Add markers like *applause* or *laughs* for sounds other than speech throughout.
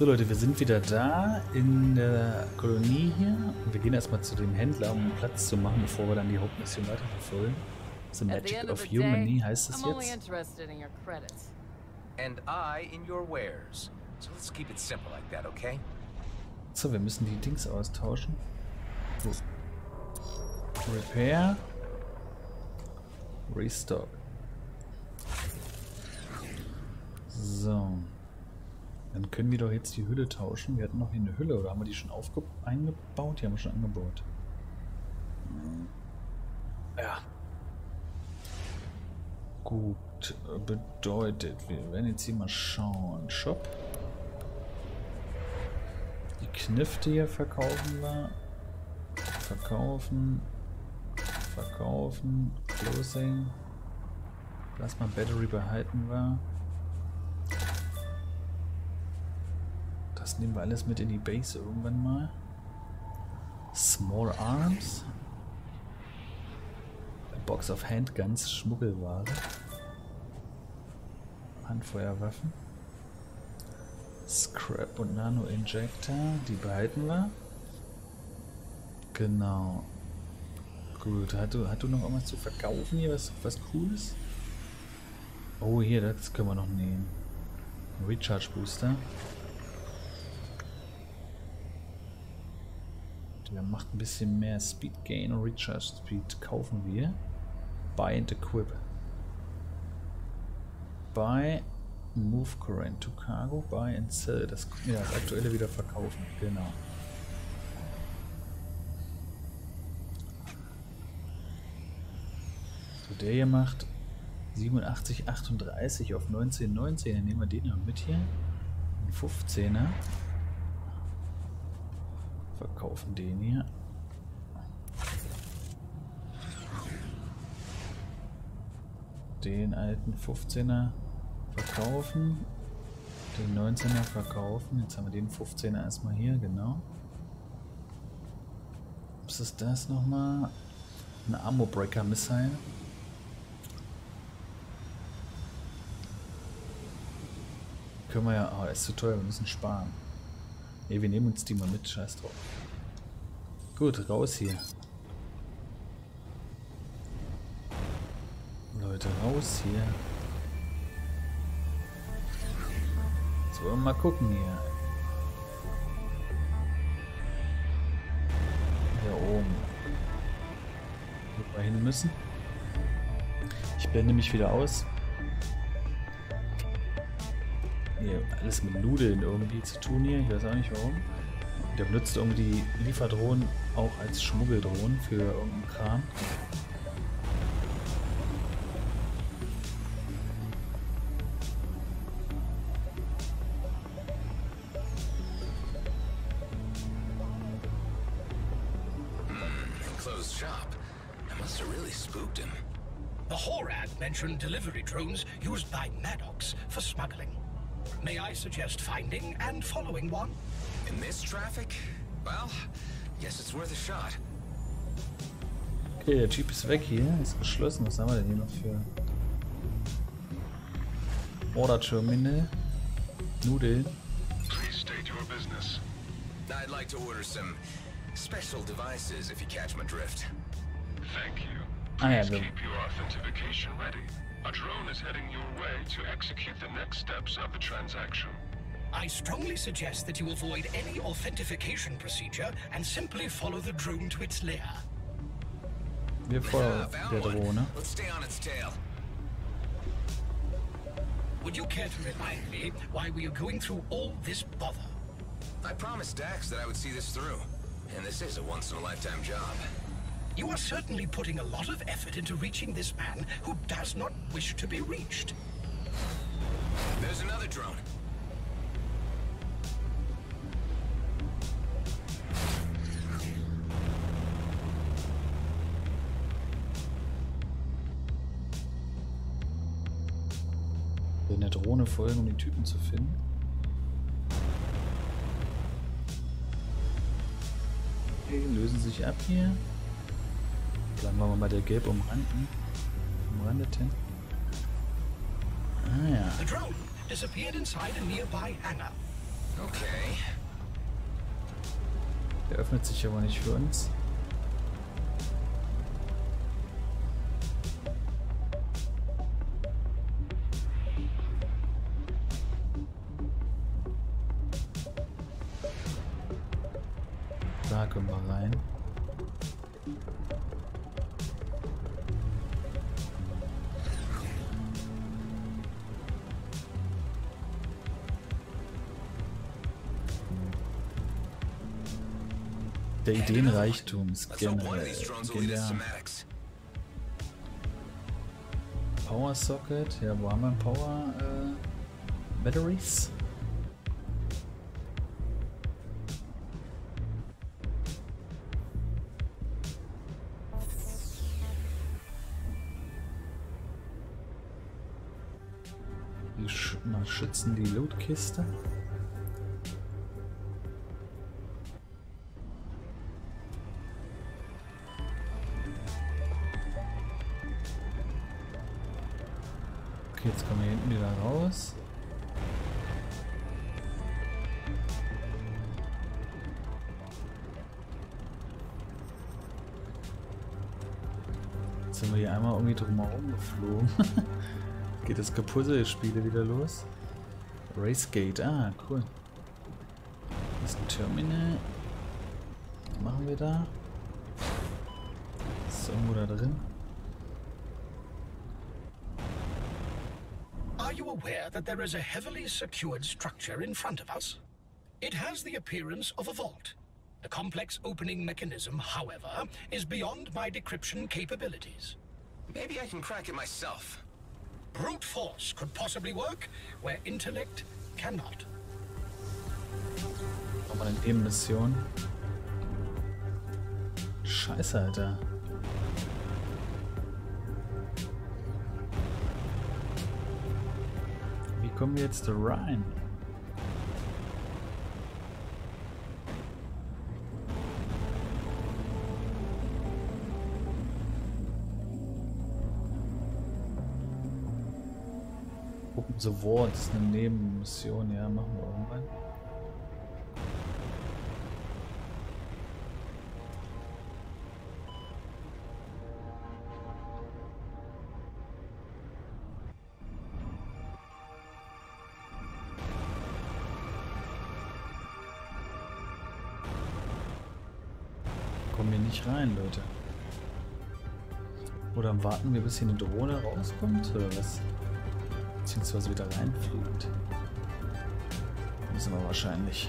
So Leute, wir sind wieder da in der Kolonie hier. Und wir gehen erstmal zu dem Händler, um Platz zu machen, bevor wir dann die Hauptmission weiterverfolgen. The Magic of Humany heißt es jetzt. And I in your wares. So let's keep it simple like that, okay? So, wir müssen die Dings austauschen. So. Repair. Restock. So. Dann können wir doch jetzt die Hülle tauschen. Wir hatten noch hier eine Hülle, oder haben wir die schon eingebaut? Die haben wir schon angebaut. Ja. Gut, bedeutet, wir werden jetzt hier mal schauen. Shop. Die Knifte hier verkaufen wir. Verkaufen. Verkaufen. Closing. Plasma Battery behalten wir. Das nehmen wir alles mit in die Base irgendwann mal. Small Arms. A Box of Handguns, Schmuggelware. Handfeuerwaffen. Scrap und Nano Injector, die behalten wir. Genau. Gut, hat du, hat du noch irgendwas zu verkaufen hier, was, was cooles? Oh, hier, das können wir noch nehmen. Recharge Booster. Der macht ein bisschen mehr Speed Gain und Recharge Speed. Kaufen wir. Buy and Equip. Buy, Move Current to Cargo, Buy and Sell. Das, ja, das aktuelle wieder verkaufen. Genau. So, der hier macht 87,38 auf 19,19. Dann nehmen wir den noch mit hier. Ein 15er verkaufen den hier. Den alten 15er verkaufen. Den 19er verkaufen. Jetzt haben wir den 15er erstmal hier, genau. Was ist das nochmal? Ein Armor Breaker Missile. Können wir ja. Oh, ist zu teuer, wir müssen sparen. Ne, wir nehmen uns die mal mit, scheiß drauf. Gut, raus hier. Leute, raus hier. Wir mal gucken hier. Hier oben. Wo wir hin müssen. Ich blende mich wieder aus. Hier, alles mit Nudeln irgendwie zu tun hier. Ich weiß auch nicht warum. Der benutzt irgendwie die Lieferdrohnen auch als Schmuggeldrohnen für irgendeinen Kram. The Horad mentioned delivery drones used by Maddox for smuggling. May I suggest finding and following one? In this traffic? Well, yes, it's worth a shot. Okay, der Jeep ist weg hier, ist geschlossen. Was haben wir denn hier noch für Order Terminal? Nudeln. Please state your business. I'd like to order some special devices if you catch my drift. Thank you. Ah ja, Please wir, keep your authentication ready. A drone is heading your way to execute the next steps of the transaction. I strongly suggest that you avoid any authentication procedure and simply follow the drone to its lair. wir vor der found Let's stay on its tail. Would you care to remind me why we are going through all this bother? I promised Dax that I would see this through. And this is a once-in-a-lifetime job. You are certainly putting a lot of effort into reaching this man who does not wish to be reached. There's another drone. In der Drohne folgen, um den Typen zu finden. Okay, lösen sich ab hier. Bleiben wir mal der gelb umranden. Umrandeten. Ah ja. The drone disappeared inside a nearby hangar. Okay. Der öffnet sich aber nicht für uns. Der Ideenreichtum ist Let's hope one of generell genial. Power Socket, ja, wo haben wir Power äh, Batteries? Sch mal schützen die Lootkiste. Geflogen. *laughs* Geht das Puzzle-Spiele wieder los? Racegate, ah, cool. Das ist ein Terminal. Was machen wir da? Ist irgendwo da drin? Are you aware that there is a heavily secured structure in front of us? It has the appearance of a vault. The complex opening mechanism, however, is beyond my decryption capabilities. Maybe I can crack it myself. Brute force could possibly work where intellect cannot. Nochmal eine Nebenmission. Scheiße, Alter. Wie kommen wir jetzt rein? The Vault ist eine Nebenmission, ja, machen wir irgendwann. Kommen wir nicht rein, Leute. Oder warten wir, bis hier eine Drohne rauskommt, oder was? Beziehungsweise wieder reinfliegt. Müssen wir wahrscheinlich.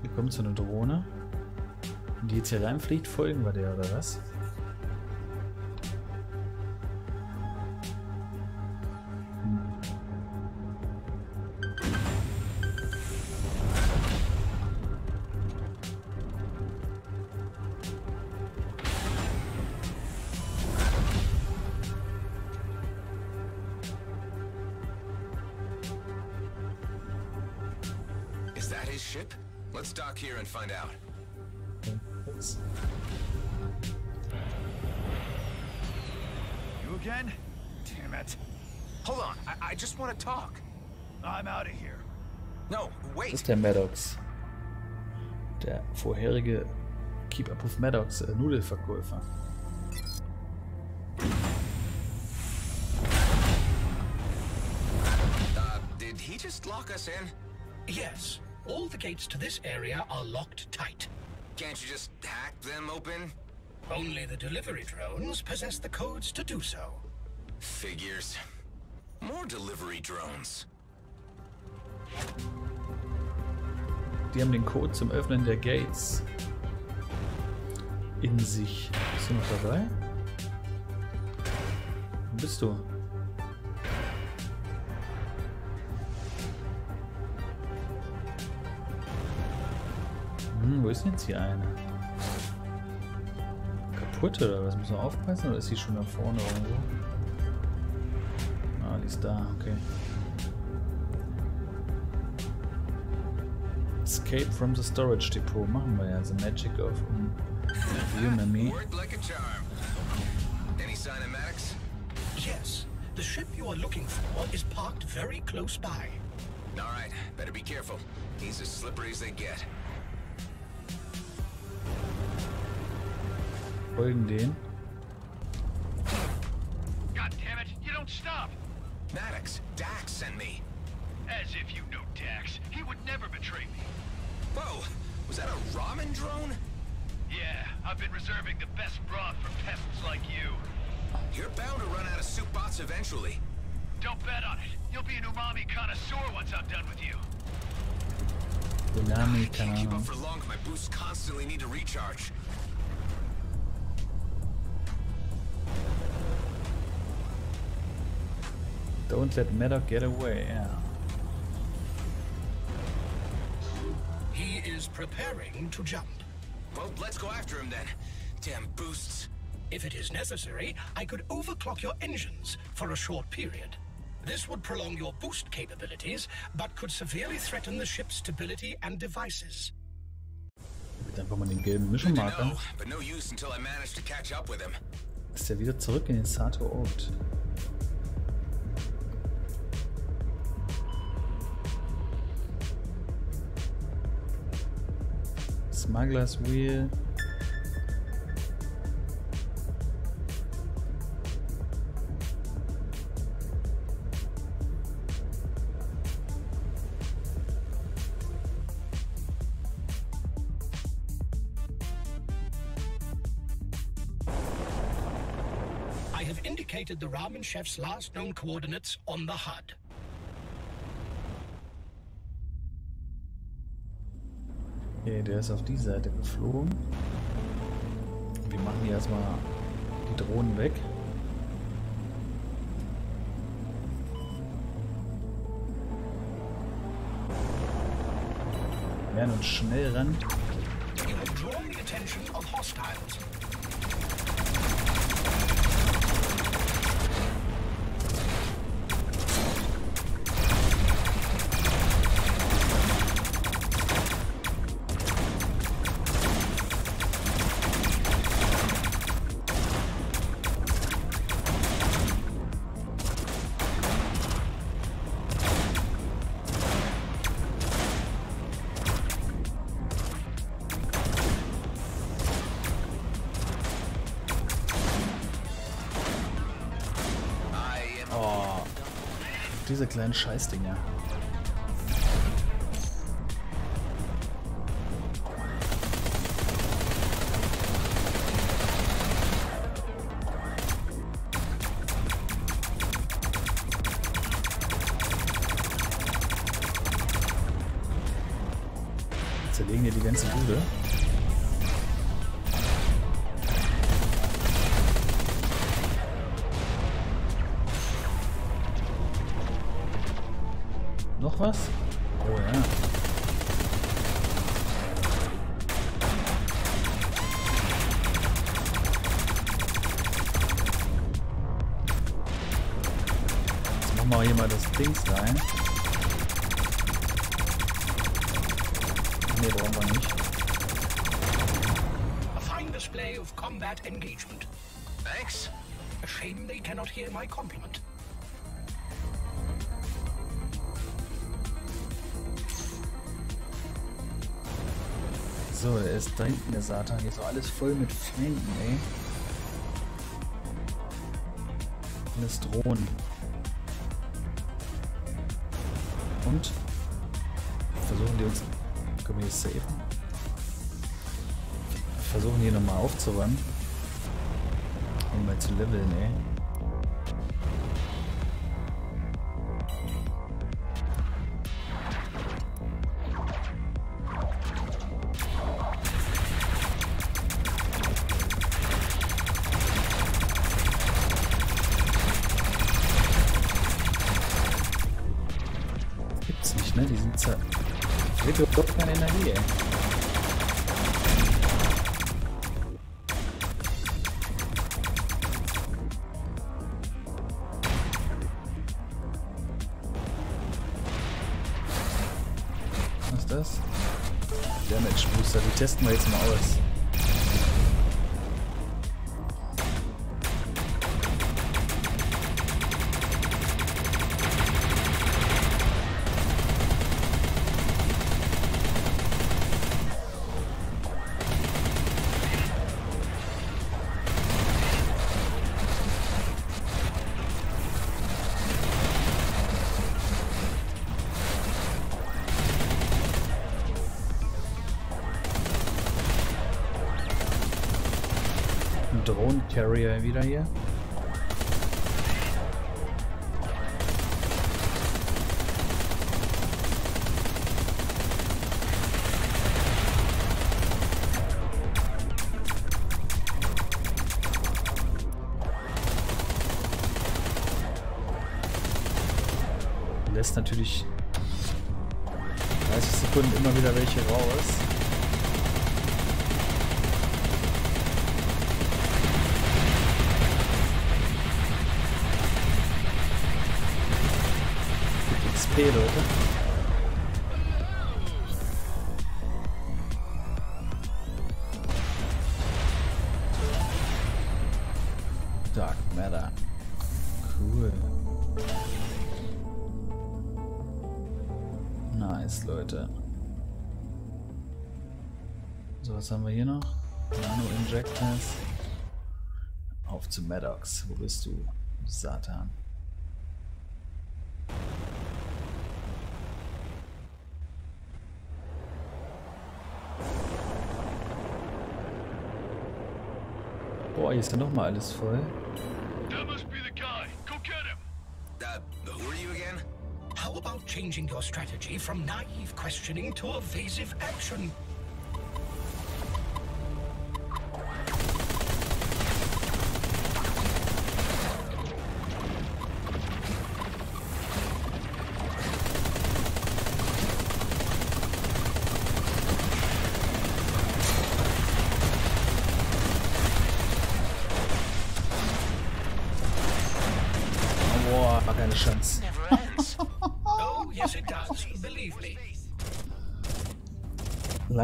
Hier kommt so eine Drohne. Und die jetzt hier reinfliegt, folgen wir der, oder was? Vorherige Keep Up with Maddox äh, Nudelverkäufer. Uh, did he just lock us in? Yes, all the gates to this area are locked tight. Can't you just hack them open? Only the delivery drones possess the codes to do so. Figures. More delivery drones. Die haben den Code zum Öffnen der Gates in sich. Bist du noch dabei? Wo bist du? Hm, wo ist denn jetzt hier eine? Kaputt oder was? Müssen wir aufpassen oder ist sie schon da vorne irgendwo? Ah, die ist da, okay. Escape from the Storage Depot. Machen wir ja. The Magic of um, like a charm. Any sign of Maddox? Yes, the ship you are looking for is parked very close by. All right, better be careful. He's as slippery as they get. Folgen den. Can't keep up for long. My boosts constantly need to recharge. Don't let Maddox get away. Ja. He is preparing to jump. Well, let's go after him then. Damn boosts. If it is necessary, I could overclock your engines for a short period. This would prolong your boost capabilities, but could severely threaten the ship's stability and devices. Mit einfach mal den gelben Mischenmarker. know, but no use until I manage to catch up with him. Ist er wieder zurück in den Sato Ort. Smuggler's Wheel. Ramen chef's last known coordinates on the HUD. Okay, der ist auf die Seite geflogen. Wir machen hier erstmal die Drohnen weg. Werden uns schnell ran. Attention of hostiles. Diese kleinen Scheißdinger. Zerlegen dir die ganze Bude. Was? Oh ja. Jetzt machen wir hier mal das Dings rein. Ne, brauchen wir nicht. A fine display of combat engagement. Thanks. A shame they cannot hear my compliment. Ist da hinten, der Satan. Hier ist so alles voll mit Feinden, ey. Alles Drohnen. Und? Versuchen die uns... Können wir hier safen? Versuchen die nochmal aufzuräumen. Um mal zu leveln, ey. Wird überhaupt keine Energie, ey. Was ist das? Damage Booster. Die testen wir jetzt mal aus. Drohnen-Carrier wieder hier. Lässt natürlich 30 Sekunden immer wieder welche raus. Leute. Dark Matter. Cool. Nice, Leute. So, was haben wir hier noch? Nano Injectors. Auf zu Maddox. Wo bist du? Satan. Hier ist ja nochmal alles voll. Uh? How about changing your strategy from naive questioning to evasive action?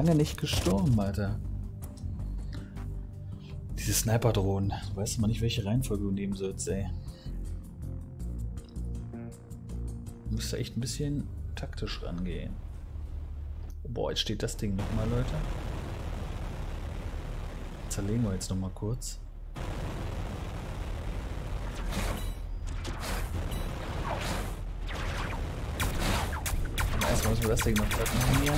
Lange nicht gestorben, Alter. Diese Sniper-Drohnen. Du weißt immer nicht, welche Reihenfolge du nehmen sollst, ey. Du musst da echt ein bisschen taktisch rangehen. Boah, jetzt steht das Ding nochmal, Leute. Zerlegen wir jetzt nochmal kurz. Erstmal müssen wir das Ding noch machen hier.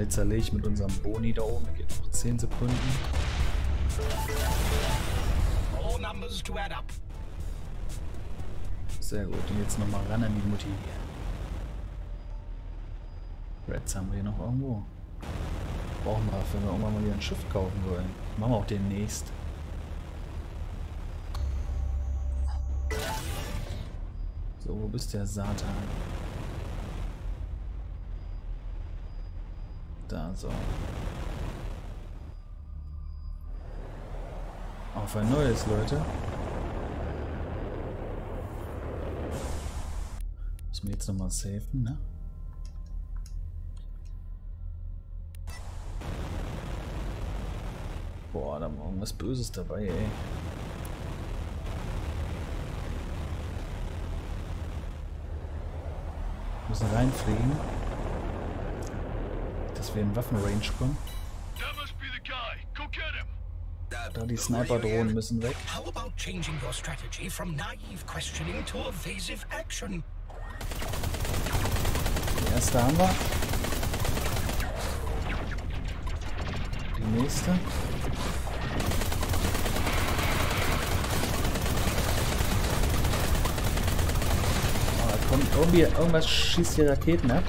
Schnell zerlegt mit unserem Boni da oben. Geht noch 10 Sekunden. Sehr gut. Und jetzt nochmal ran an die Mutti hier. Reds haben wir hier noch irgendwo. Brauchen wir, wenn wir irgendwann mal wieder ein Schiff kaufen wollen. Machen wir auch demnächst. So, wo bist der Satan? Da, so. Auf ein neues, Leute. Müssen wir jetzt nochmal safen, ne? Boah, da war irgendwas Böses dabei, ey. Müssen reinfliegen. Dass wir in Waffenrange kommen. Da die Sniper-Drohnen müssen weg. How about changing your strategy from naive questioning to evasive action? Die erste haben wir. Die nächste. Oh, da kommt irgendwie, irgendwas schießt hier Raketen ab.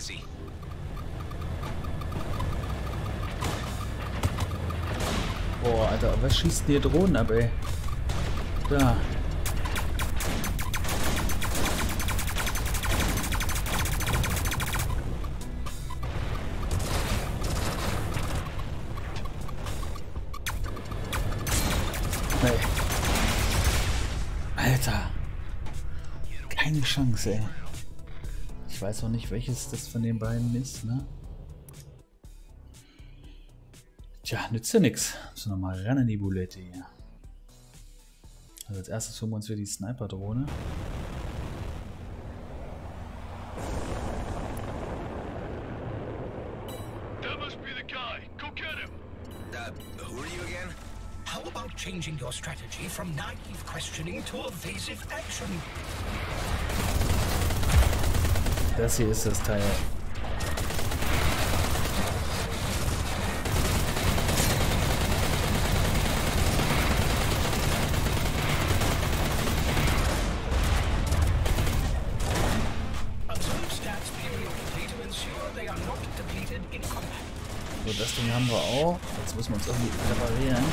Busy. Boah, Alter, was schießt denn hier Drohnen ab, ey? Da. Chance, ey. Ich weiß auch nicht, welches das von den beiden ist, ne? Tja, nützt ja nix. Müssen wir nochmal ran in die Bulette hier. Also als erstes holen wir uns wieder die Sniper-Drohne. Uh, changing your strategy from naive questioning to evasive action? Das hier ist das Teil. So, das Ding haben wir auch. Jetzt müssen wir uns irgendwie reparieren.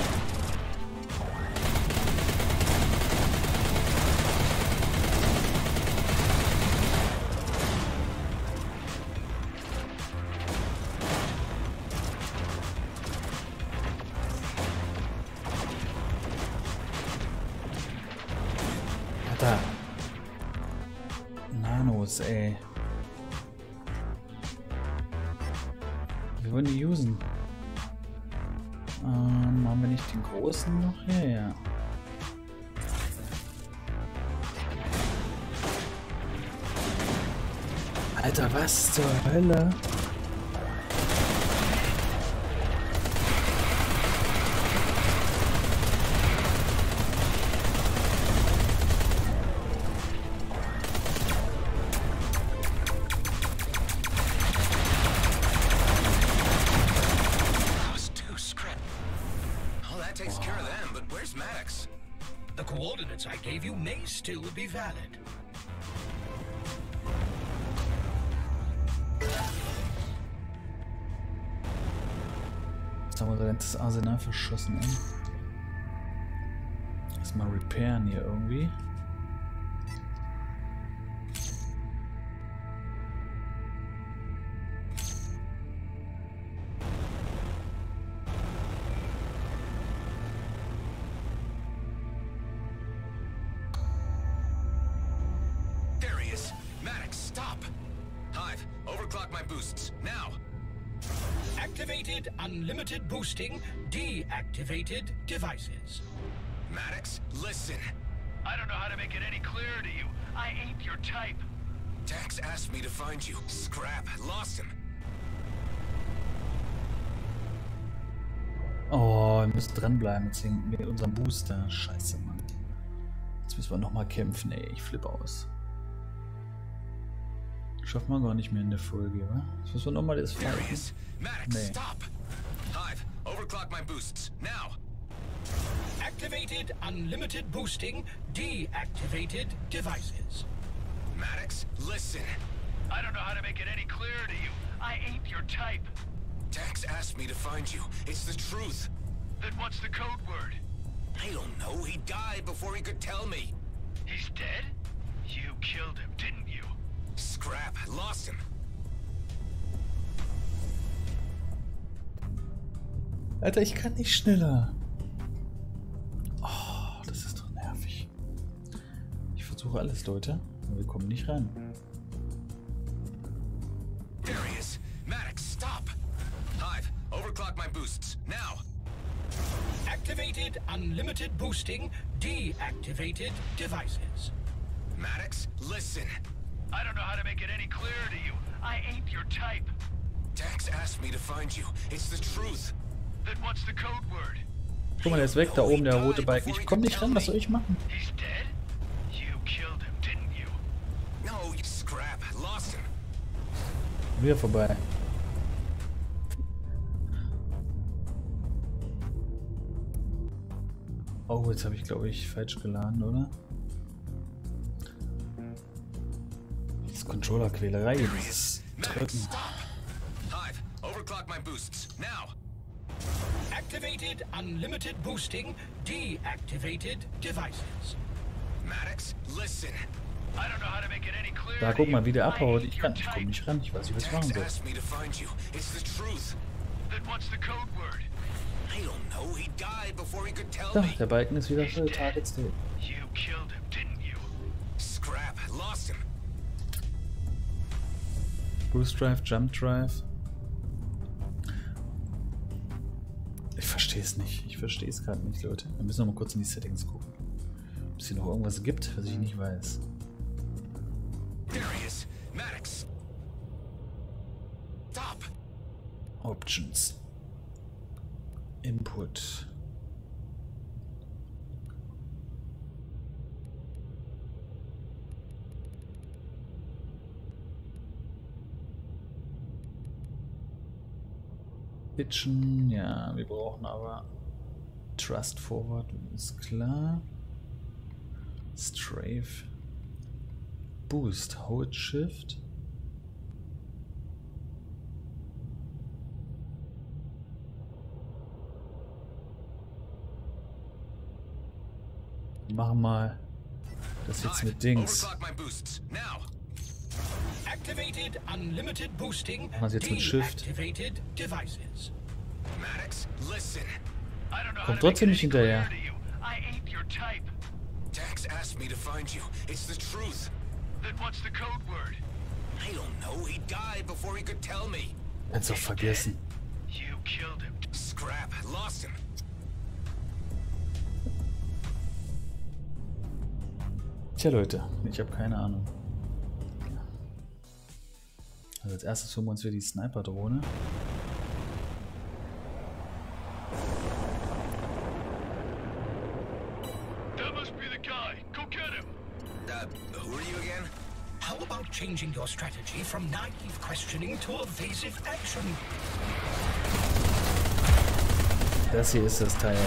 Was zur Hölle? Takes care of them, but where's Maddox? The coordinates I gave you may still be valid. Jetzt haben wir unser ganzes Arsenal verschossen. Erstmal repairen hier irgendwie. How to make it any clearer to you. I ain't your type. Dax asked me to find you. Scrap. Lost him. Oh, wir müssen dranbleiben jetzt mit unserem Booster. Scheiße, Mann. Jetzt müssen wir nochmal kämpfen, ey. Ich flippe aus. Schaffen wir gar nicht mehr in der Folge, wa? Jetzt müssen wir nochmal das. Maddox, Nee. stop. Hive, overclock my boosts. Now. Activated unlimited boosting, deactivated devices. Maddox, listen. I don't know how to make it any clearer to you. I ain't your type. Dax asked me to find you. It's the truth. Then what's the code word? I don't know. He died before he could tell me. He's dead? You killed him, didn't you? Scrap. Lost him. Alter, ich kann nicht schneller. Oh, das ist doch nervig. Ich versuche alles, Leute. Aber wir kommen nicht ran. Darius, Maddox, stop! Hive, overclock my boosts, now! Activated unlimited boosting, deactivated devices. Maddox, listen. I don't know how to make it any clearer to you. I ain't your type. Dax asked me to find you. It's the truth. Then what's the code word? Guck mal, der ist weg, da oben, der rote Balken. Ich komm nicht ran, was soll ich machen? Wieder vorbei. Oh, jetzt habe ich, glaube ich, falsch geladen, oder? Das ist Controller-Quälerei. Maddox, Drücken. Activated unlimited boosting, deactivated devices. Maddox, listen. I don't know how to make it any clearer Da, guck mal, wie der abhaut. Ich your kann, ich komme type. nicht ran. Ich weiß nicht, was ich machen soll. asked me to find you. It's the truth. Then what's the code word? I don't know. He died before he could tell Da, me. der Balken ist wieder voll. Target State. You killed him, didn't you? Scrap. Lost him. Boost Drive, Jump Drive. Verstehe es nicht. Ich verstehe es gerade nicht, Leute. Wir müssen noch mal kurz in die Settings gucken. Ob es hier noch irgendwas gibt, was ich nicht weiß. Darius, Maddox. Stop. Options. Input. Pitchen, ja, wir brauchen aber Trust Forward, ist klar. Strafe. Boost, Hold Shift. Machen mal das jetzt mit Dings. Activated unlimited boosting, Was jetzt mit Shift? deactivated devices. Maddox, listen. I don't know how Kommt trotzdem nicht hinterher. to you. I ain't your type. Dax asked me to find you. It's the truth. Then what's the code word? I don't know. He died before he could tell me. Jetzt doch vergessen. You killed him. Scrap. Lost him. Tja, Leute, ich habe keine Ahnung. Also als erstes holen wir uns wieder die Sniper-Drohne. Uh, who are you again? How about changing your strategy from naive questioning to evasive action? Das hier ist das Teil.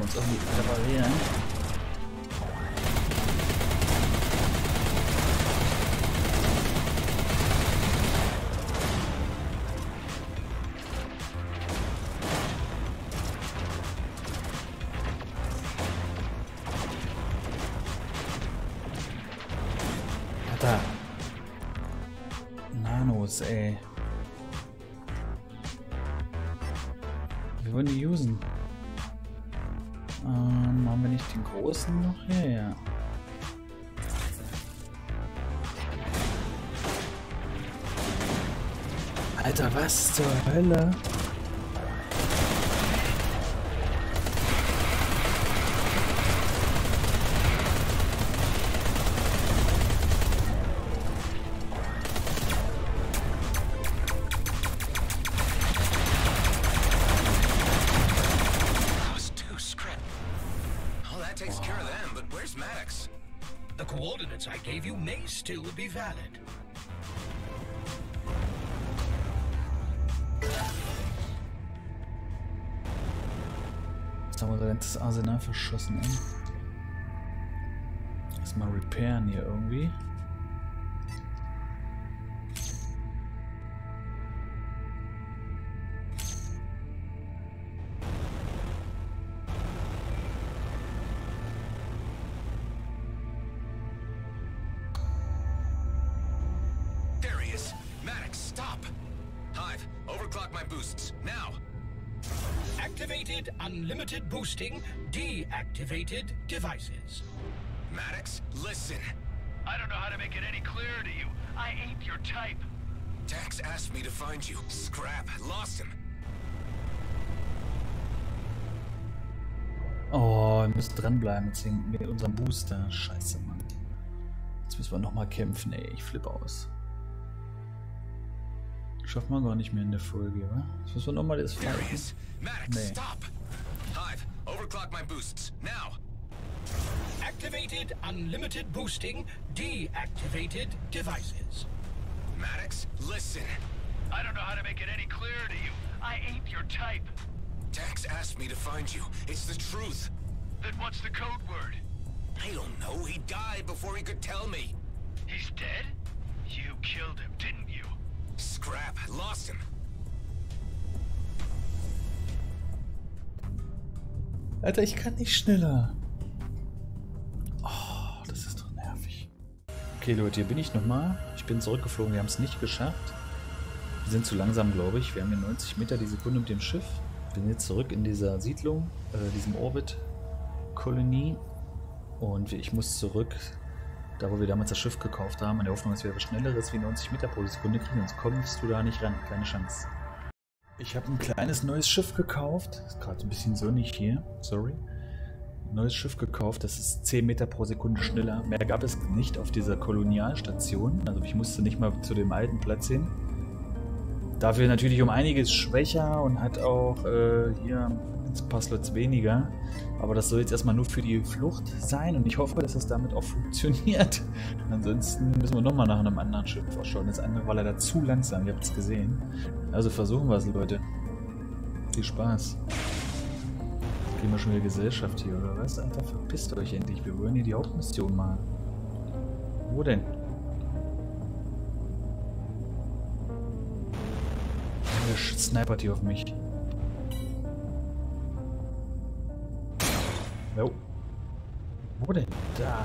Müssen uns irgendwie reparieren. Nanos, ey. Großen noch? Ja, ja. Alter, was zur Hölle? Verschossen, ey. Erstmal repairen hier irgendwie. Deactivated devices. Maddox, listen! I don't know how to make it any clearer to you. I ain't your type. Dax asked me to find you. Scrap, lost him. Oh, wir müssen dranbleiben mit, unserem Booster. Scheiße, Mann. Jetzt müssen wir nochmal kämpfen, ey. Ich flippe aus. Schaffen wir gar nicht mehr in der Folge, wa? Jetzt müssen wir nochmal das. Maddox, Nee. Stop! Overclock my boosts, now! Activated unlimited boosting, deactivated devices. Maddox, listen! I don't know how to make it any clearer to you. I ain't your type. Dax asked me to find you. It's the truth. Then what's the code word? I don't know. He died before he could tell me. He's dead? You killed him, didn't you? Scrap, lost him. Alter, ich kann nicht schneller. Oh, das ist doch nervig. Okay, Leute, hier bin ich nochmal. Ich bin zurückgeflogen. Wir haben es nicht geschafft. Wir sind zu langsam, glaube ich. Wir haben hier 90 Meter die Sekunde mit dem Schiff. Sind jetzt zurück in dieser Siedlung, äh, diesem Orbit-Kolonie. Und ich muss zurück, da wo wir damals das Schiff gekauft haben, in der Hoffnung, dass wir was Schnelleres wie 90 Meter pro Sekunde kriegen. Sonst kommst du da nicht ran. Keine Chance. Ich habe ein kleines neues Schiff gekauft. Ist gerade ein bisschen sonnig hier. Sorry. Neues Schiff gekauft. Das ist 10 Meter pro Sekunde schneller. Mehr gab es nicht auf dieser Kolonialstation. Also ich musste nicht mal zu dem alten Platz hin. Dafür natürlich um einiges schwächer und hat auch äh, hier ein paar Slots weniger. Aber das soll jetzt erstmal nur für die Flucht sein und ich hoffe, dass das damit auch funktioniert. *laughs* Ansonsten müssen wir nochmal nach einem anderen Schiff ausschauen. Das andere war leider zu langsam, ihr habt es gesehen. Also versuchen wir es, Leute. Viel Spaß. Kriegen wir schon wieder Gesellschaft hier, oder was? Alter, verpisst euch endlich. Wir wollen hier die Hauptmission machen. Wo denn? Der snipert hier auf mich. Jo. Wo denn? Da.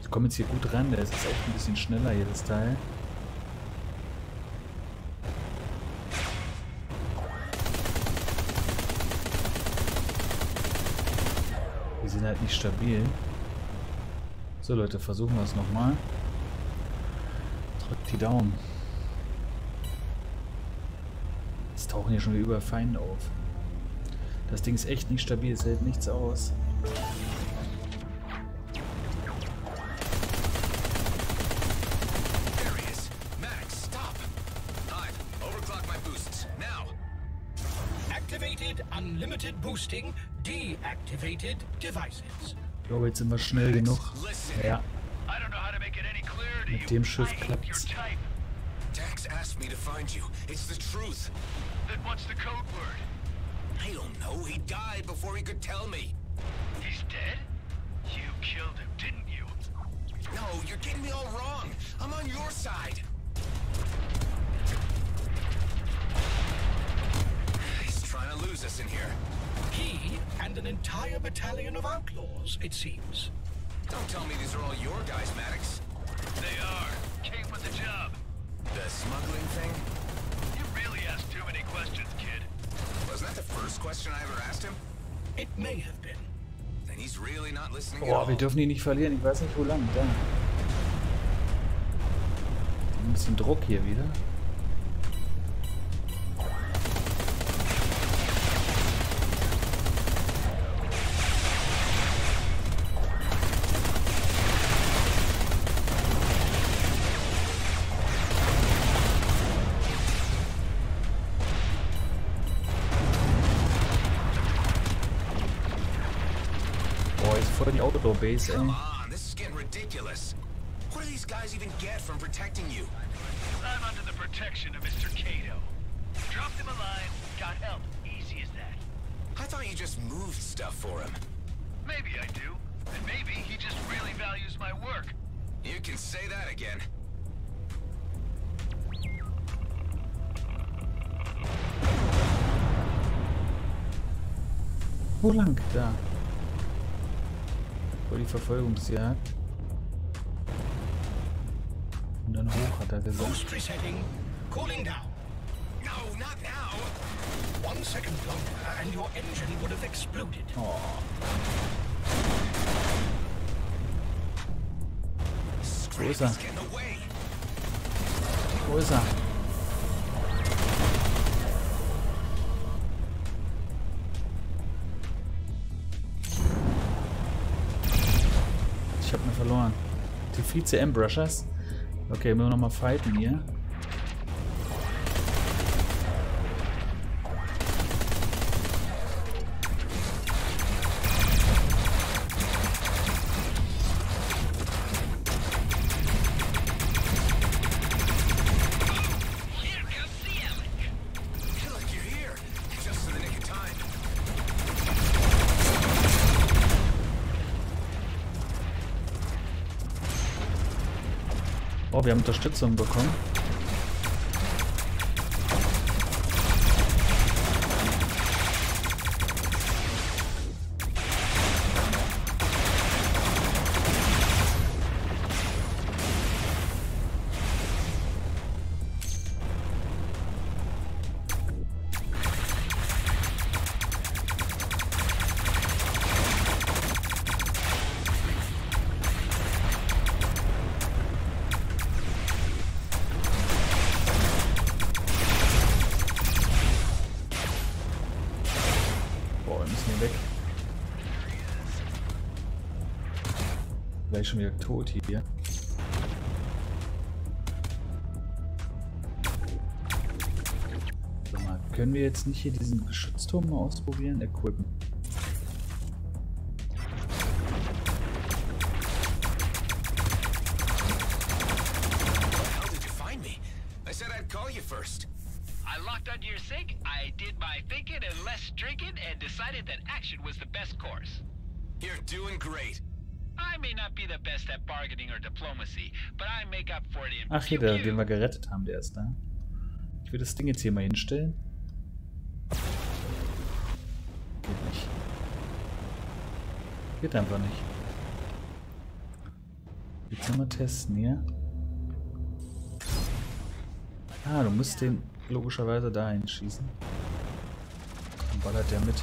Ich komme jetzt hier gut ran, der ist jetzt echt ein bisschen schneller das Teil. Die sind halt nicht stabil. So Leute, versuchen wir es nochmal. Drückt die Daumen. Jetzt tauchen hier schon wieder über Feinde auf. Das Ding ist echt nicht stabil, es hält nichts aus. Unlimited boosting, deactivated devices. Ich glaube, jetzt sind wir schnell genug. Ja, Mit dem Schiff klappt's. Dax asked me to find you. It's the truth. Then what's the code word? I don't know. He died before he could tell me. He's dead? You killed him, didn't you? No, you're getting me all wrong. I'm on your side. He's trying to lose us in here. He and an entire battalion of outlaws, it seems. Don't tell me these are all your guys, Maddox. They are. Came with the job. Boah, wir dürfen die nicht verlieren. Ich weiß nicht, wo lang. Da. Ein bisschen Druck hier wieder. Voll die Outdoor-Base, ey. Come on, this is getting ridiculous. What do these guys even get from protecting you? I'm under the protection of Mr. Cato. Dropped him a line, got help. Easy as that. I thought you just moved stuff for him. Maybe I do. And maybe he just really values my work. You can say that again. Wo lang? Da. Voll die Verfolgungsjagd. hat er gesagt. Boost resetting. Cooling down. No, not now. One second longer and your engine would have exploded. Oh, Wo ist er? Wo ist er? Verloren. Die Vize Ambrushers. Okay, müssen wir nochmal fighten hier. Wir haben Unterstützung bekommen. Gleich schon wieder tot hier. So mal, können wir jetzt nicht hier diesen Geschützturm mal ausprobieren? Equippen. Hier, der, den wir gerettet haben, der ist da. Ich will das Ding jetzt hier mal hinstellen. Geht nicht. Geht einfach nicht. Jetzt nochmal testen hier. Ah, du musst den logischerweise da hinschießen. Dann ballert der mit.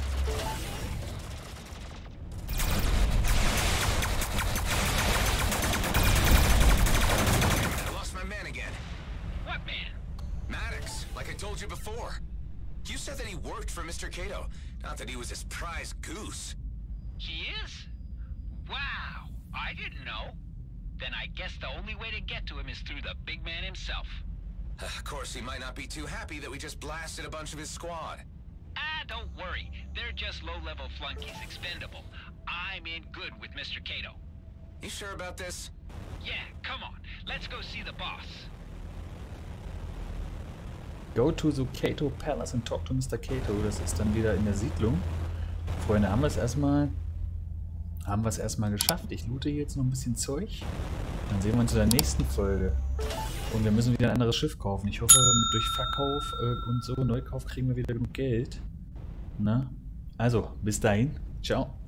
For Mr. Cato, not that he was his prize goose. He is? Wow, I didn't know. Then I guess the only way to get to him is through the big man himself. *sighs* Of course, he might not be too happy that we just blasted a bunch of his squad. Ah, don't worry. They're just low-level flunkies, expendable. I'm in good with Mr. Cato. You sure about this? Yeah, come on. Let's go see the boss. Go to the Kato Palace and talk to Mr. Kato. Das ist dann wieder in der Siedlung. Freunde, haben wir es erstmal. Haben wir es erstmal geschafft. Ich loote hier jetzt noch ein bisschen Zeug. Dann sehen wir uns in der nächsten Folge. Und wir müssen wieder ein anderes Schiff kaufen. Ich hoffe, durch Verkauf äh, und so Neukauf kriegen wir wieder genug Geld. Na? Also, bis dahin. Ciao.